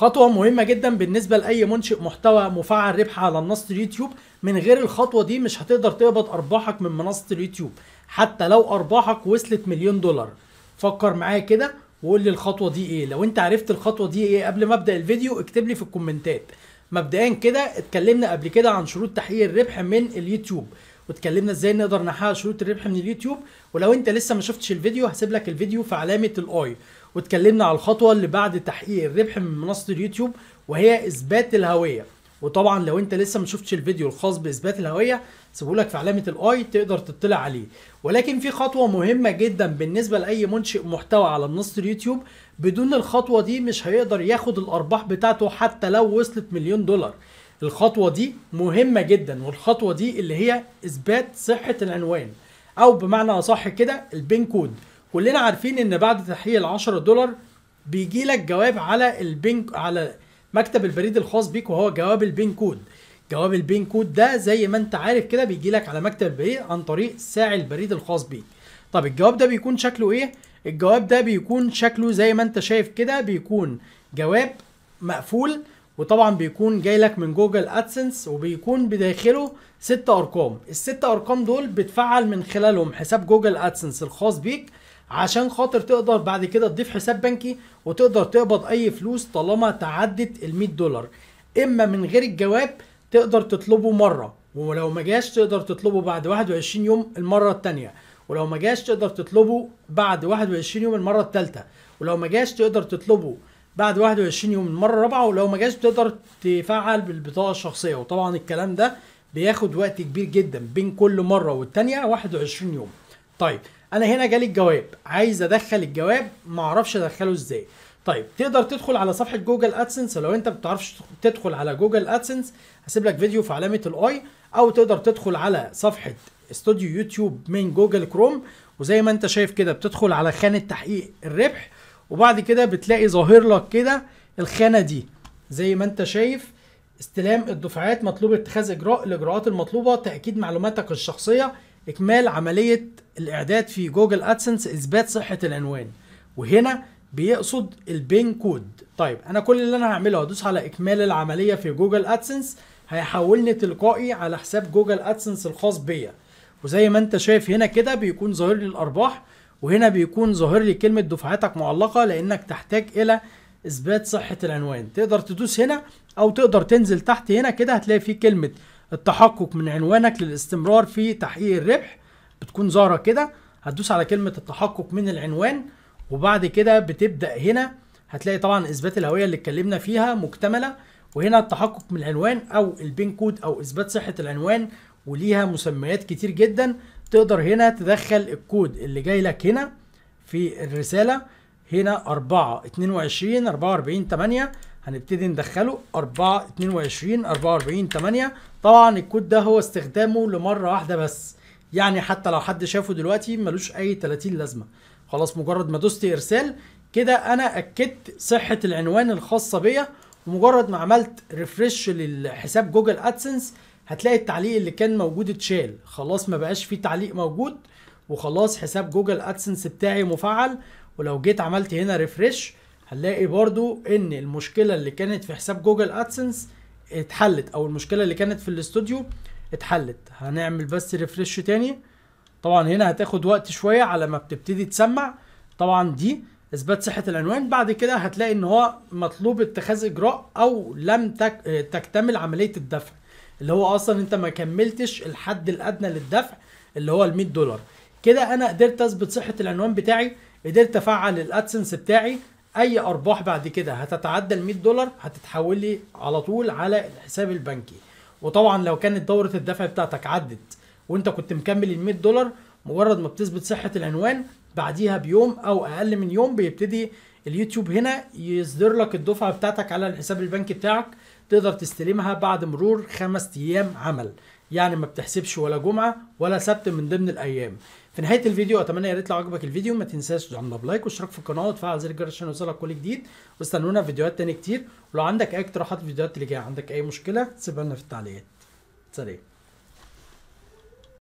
خطوة مهمة جدا بالنسبة لأي منشئ محتوى مفعل ربح على منصة اليوتيوب. من غير الخطوة دي مش هتقدر تقبض أرباحك من منصة اليوتيوب حتى لو أرباحك وصلت مليون دولار. فكر معايا كده وقول لي الخطوة دي إيه. لو أنت عرفت الخطوة دي إيه قبل ما أبدأ الفيديو اكتب لي في الكومنتات. مبدئيا كده اتكلمنا قبل كده عن شروط تحقيق الربح من اليوتيوب واتكلمنا إزاي نقدر نحقق شروط الربح من اليوتيوب. ولو أنت لسه ما شفتش الفيديو هسيب لك الفيديو في علامة ال i. واتكلمنا على الخطوة اللي بعد تحقيق الربح من منصة اليوتيوب وهي إثبات الهوية. وطبعا لو أنت لسه ما شفتش الفيديو الخاص بإثبات الهوية سيبهولك في علامة ال i تقدر تطلع عليه. ولكن في خطوة مهمة جدا بالنسبة لأي منشئ محتوى على منصة اليوتيوب بدون الخطوة دي مش هيقدر ياخد الأرباح بتاعته حتى لو وصلت مليون دولار. الخطوة دي مهمة جدا والخطوة دي اللي هي إثبات صحة العنوان أو بمعنى أصح كده ال PIN code. كلنا عارفين إن بعد تحقيق ال 10 دولار بيجي لك جواب على ال PIN على مكتب البريد الخاص بيك وهو جواب ال PIN code. جواب ال PIN code ده زي ما أنت عارف كده بيجي لك على مكتب البريد عن طريق ساعي البريد الخاص بيك. طب الجواب ده بيكون شكله إيه؟ الجواب ده بيكون شكله زي ما أنت شايف كده بيكون جواب مقفول وطبعا بيكون جاي لك من جوجل أدسنس وبيكون بداخله ست أرقام. الست أرقام دول بتفعل من خلالهم حساب جوجل أدسنس الخاص بيك عشان خاطر تقدر بعد كده تضيف حساب بنكي وتقدر تقبض أي فلوس طالما تعدت ال 100 دولار. إما من غير الجواب تقدر تطلبه مرة ولو ما جاش تقدر تطلبه بعد 21 يوم المرة الثانية ولو ما جاش تقدر تطلبه بعد 21 يوم المرة الثالثه ولو ما جاش تقدر تطلبه بعد 21 يوم المرة الرابعة ولو ما جاش تقدر تفعل بالبطاقة الشخصية. وطبعا الكلام ده بياخد وقت كبير جدا بين كل مرة والتانية 21 يوم. طيب أنا هنا جالي الجواب. عايز أدخل الجواب ما أعرفش أدخله إزاي. طيب تقدر تدخل على صفحة جوجل أدسنس. لو أنت بتعرفش تدخل على جوجل أدسنس هسيب لك فيديو في علامة ال i أو تقدر تدخل على صفحة استوديو يوتيوب من جوجل كروم. وزي ما أنت شايف كده بتدخل على خانة تحقيق الربح. وبعد كده بتلاقي ظاهر لك كده الخانة دي. زي ما أنت شايف استلام الدفعات مطلوب اتخاذ إجراء. الإجراءات المطلوبة تأكيد معلوماتك الشخصية. إكمال عملية الإعداد في جوجل أدسنس إثبات صحة العنوان. وهنا بيقصد ال PIN code. طيب أنا كل اللي أنا هعمله هدوس على إكمال العملية في جوجل أدسنس هيحولني تلقائي على حساب جوجل أدسنس الخاص بيا. وزي ما أنت شايف هنا كده بيكون ظاهر لي الأرباح وهنا بيكون ظاهر لي كلمة دفعاتك معلقة لأنك تحتاج إلى إثبات صحة العنوان. تقدر تدوس هنا أو تقدر تنزل تحت هنا كده هتلاقي في كلمة التحقق من عنوانك للاستمرار في تحقيق الربح. بتكون ظاهرة كده هتدوس على كلمة التحقق من العنوان وبعد كده بتبدأ هنا. هتلاقي طبعا إثبات الهوية اللي اتكلمنا فيها مكتملة وهنا التحقق من العنوان أو البين كود أو إثبات صحة العنوان وليها مسميات كتير جدا. تقدر هنا تدخل الكود اللي جاي لك هنا في الرسالة. هنا 4 22 44 8 هنبتدي ندخله. 4 22 44 8 طبعا الكود ده هو استخدامه لمرة واحدة بس. يعني حتى لو حد شافه دلوقتي ملوش أي 30 لازمة. خلاص مجرد ما دوست إرسال كده أنا أكدت صحة العنوان الخاصة بيا ومجرد ما عملت refresh للحساب جوجل ادسنس هتلاقي التعليق اللي كان موجود اتشال. خلاص ما بقاش فيه تعليق موجود وخلاص حساب جوجل ادسنس بتاعي مفعل. ولو جيت عملت هنا refresh هنلاقي برضو إن المشكلة اللي كانت في حساب جوجل ادسنس اتحلت أو المشكلة اللي كانت في الاستوديو اتحلت. هنعمل بس refresh تاني. طبعا هنا هتاخد وقت شوية على ما بتبتدي تسمع. طبعا دي إثبات صحة العنوان. بعد كده هتلاقي إن هو مطلوب اتخاذ إجراء أو لم تك... تكتمل عملية الدفع اللي هو أصلا أنت ما كملتش الحد الأدنى للدفع اللي هو ال 100 دولار. كده أنا قدرت أثبت صحة العنوان بتاعي قدرت أفعل الأدسنس بتاعي أي أرباح بعد كده هتتعدى ال 100 دولار هتتحول لي على طول على الحساب البنكي. وطبعا لو كانت دورة الدفع بتاعتك عدت وأنت كنت مكمل ال 100 دولار مجرد ما بتثبت صحة العنوان بعديها بيوم أو أقل من يوم بيبتدي اليوتيوب هنا يصدر لك الدفعة بتاعتك على الحساب البنكي بتاعك. تقدر تستلمها بعد مرور خمس أيام عمل. يعني ما بتحسبش ولا جمعة ولا سبت من ضمن الأيام. في نهاية الفيديو أتمنى يا ريت لو عجبك الفيديو ما تنساش تعمل like واشتراك في القناة وتفعل زر الجرس عشان يوصلك كل جديد. واستنونا في فيديوهات تاني كتير. ولو عندك أي اقتراحات في الفيديوهات اللي جاية عندك أي مشكلة سيبها لنا في التعليقات. سلام.